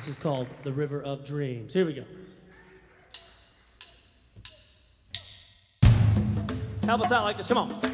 This is called The River of Dreams. Here we go. Help us out like this. Come on.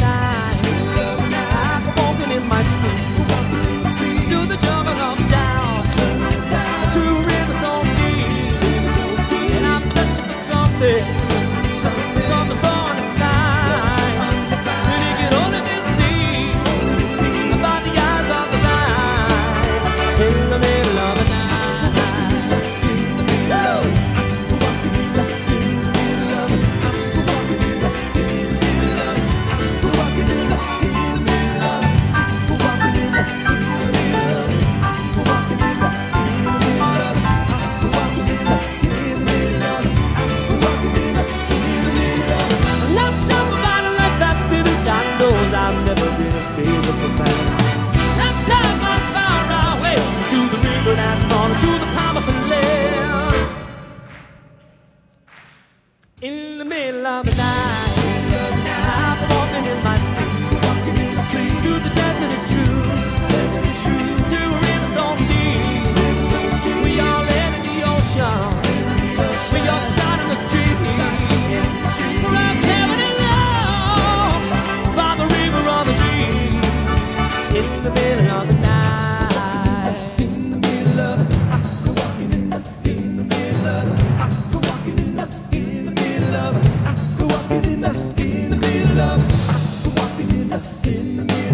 I'm my walking in my sleep, do the jumping off. the night.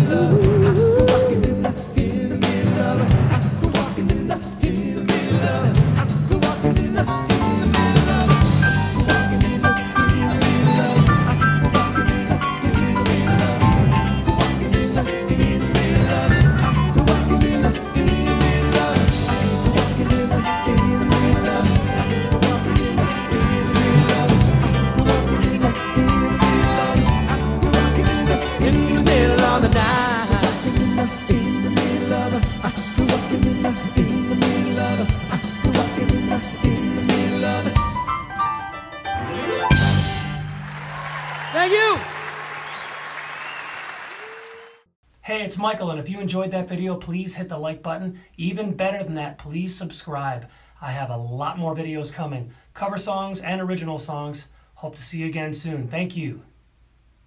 love. Thank you. Hey, it's Michael, and if you enjoyed that video, please hit the like button. Even better than that, please subscribe. I have a lot more videos coming, cover songs and original songs. Hope to see you again soon. Thank you.